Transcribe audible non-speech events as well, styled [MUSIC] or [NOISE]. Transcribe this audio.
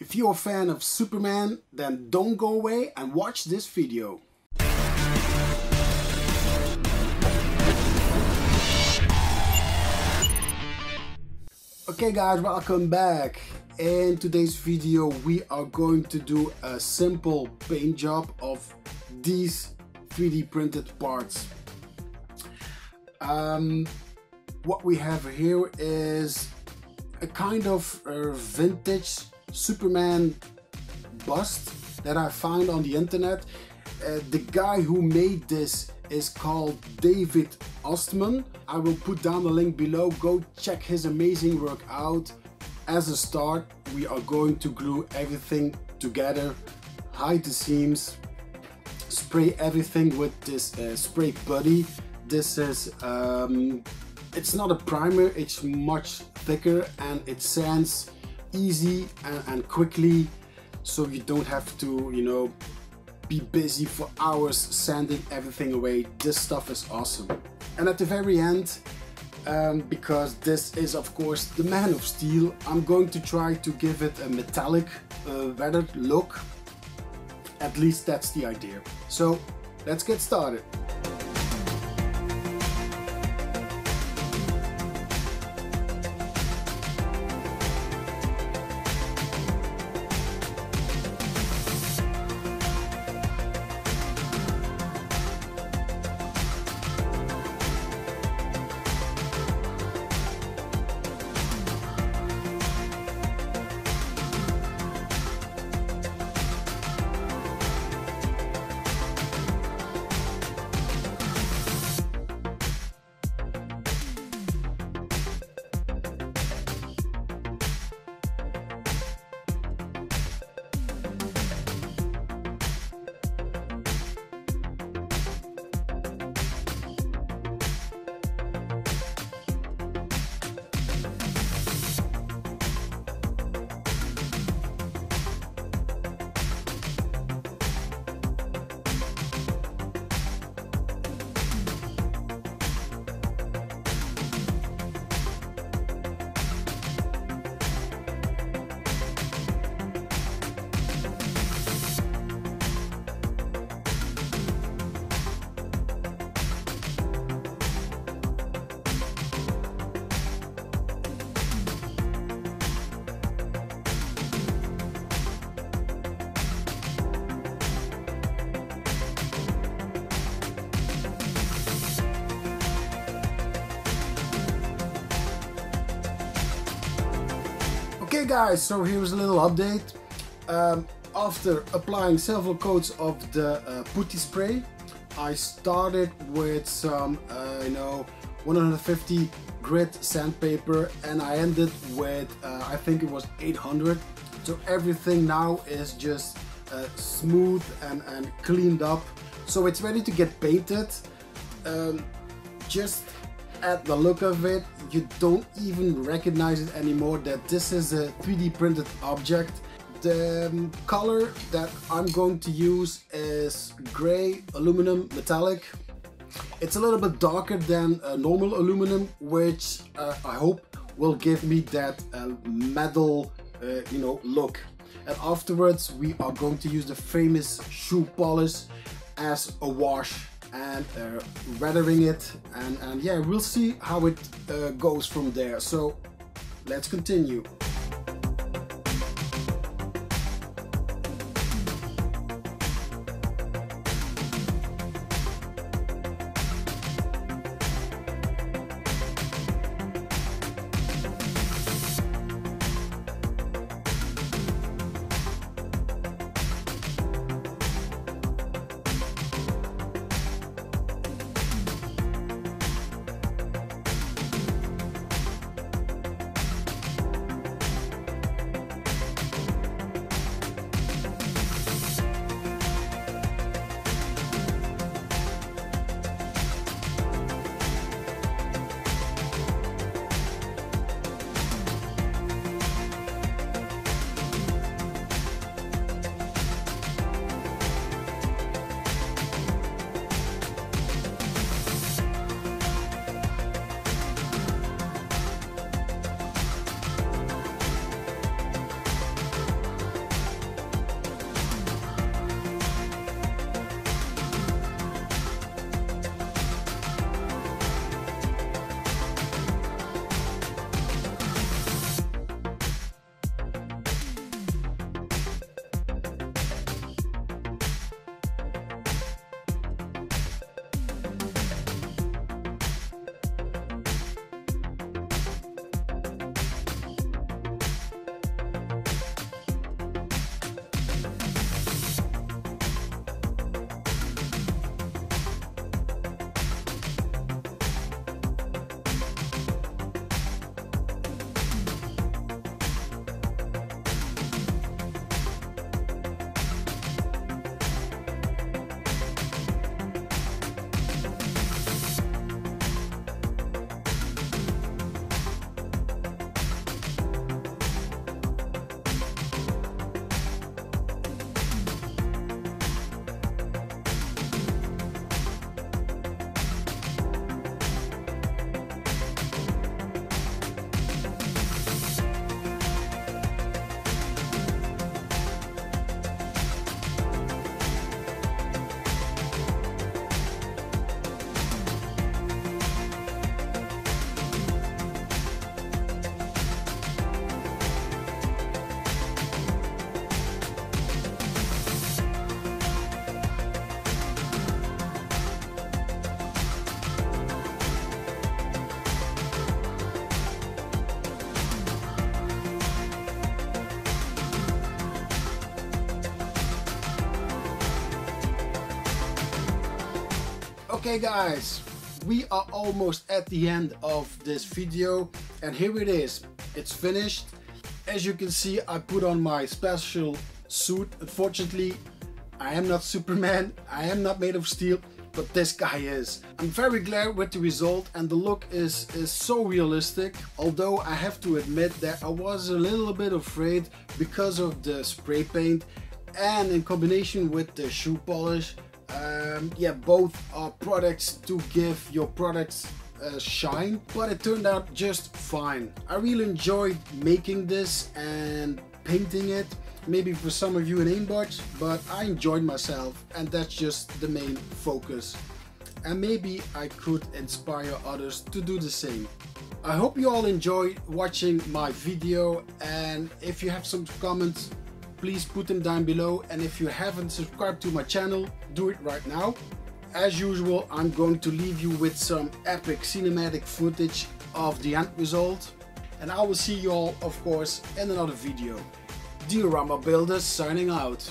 If you're a fan of Superman, then don't go away and watch this video. Okay guys, welcome back. In today's video we are going to do a simple paint job of these 3D printed parts. Um, what we have here is a kind of a vintage Superman bust that I found on the internet. Uh, the guy who made this is called David Ostman. I will put down the link below. Go check his amazing work out. As a start, we are going to glue everything together, hide the seams, spray everything with this uh, spray putty. This is, um, it's not a primer, it's much thicker and it sands easy and, and quickly so you don't have to, you know, be busy for hours sanding everything away. This stuff is awesome. And at the very end, um, because this is of course the Man of Steel, I'm going to try to give it a metallic uh, weathered look. At least that's the idea. So let's get started. Okay guys, so here's a little update. Um, after applying several coats of the uh, putty spray, I started with some, uh, you know, 150 grit sandpaper and I ended with, uh, I think it was 800. So everything now is just uh, smooth and, and cleaned up. So it's ready to get painted. Um, just at the look of it, you don't even recognize it anymore that this is a 3D printed object. The um, color that I'm going to use is gray aluminum metallic. It's a little bit darker than normal aluminum, which uh, I hope will give me that uh, metal, uh, you know, look. And afterwards, we are going to use the famous shoe polish as a wash and uh, weathering it and, and yeah we'll see how it uh, goes from there. So let's continue Okay guys, we are almost at the end of this video and here it is. It's finished. As you can see I put on my special suit. Unfortunately I am not [LAUGHS] Superman, I am not made of steel, but this guy is. I'm very glad with the result and the look is, is so realistic. Although I have to admit that I was a little bit afraid because of the spray paint and in combination with the shoe polish. Um, yeah, both are products to give your products a shine, but it turned out just fine. I really enjoyed making this and painting it maybe for some of you an aimbot, but I enjoyed myself and that's just the main focus. And maybe I could inspire others to do the same. I hope you all enjoyed watching my video and if you have some comments, please put them down below and if you haven't subscribed to my channel, do it right now. As usual, I'm going to leave you with some epic cinematic footage of the end result and I will see you all, of course, in another video. Diorama Builders signing out.